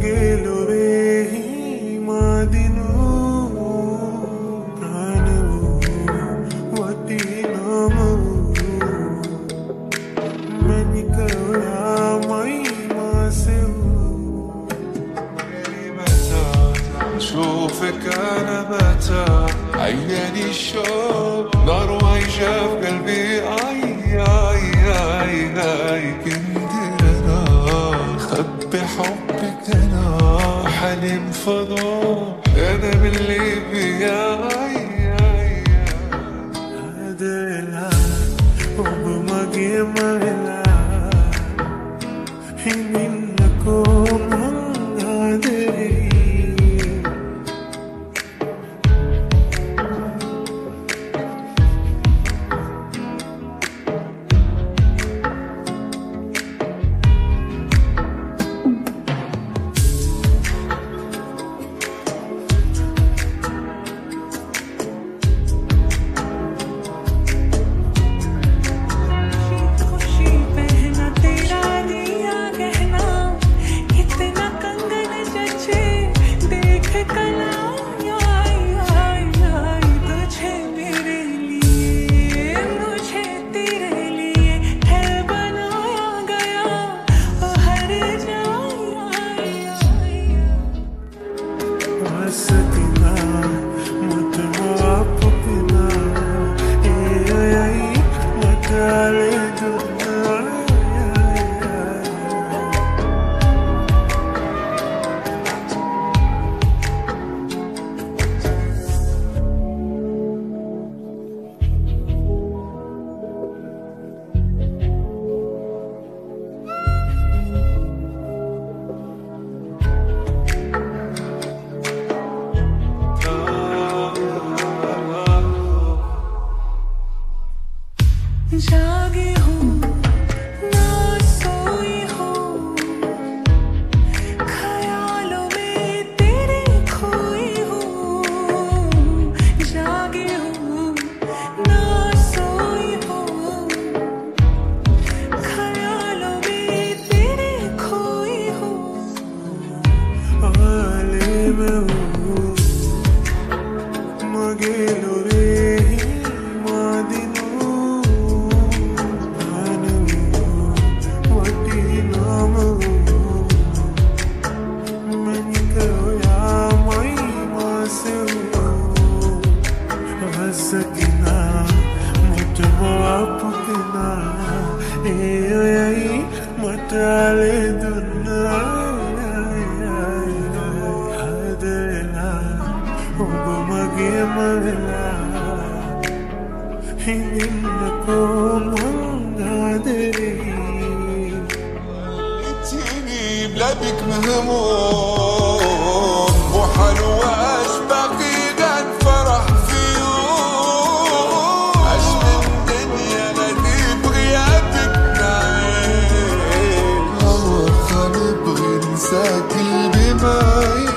Give شوفك أنا بتا. عيني الشوق نار وعيشة في قلبي. أي أي أي أي كنت أنا. خبي حبك أنا. حلم فضاء أنا من اللي فيها أي أي. Adela, ubumagi mahela, 嫁给。Hasakina, mutamo apukina, ay ay, matale dunna. Ubumagi mahela Hindi na ko mangadiri جيتيني بلادك مهموم قاتل بما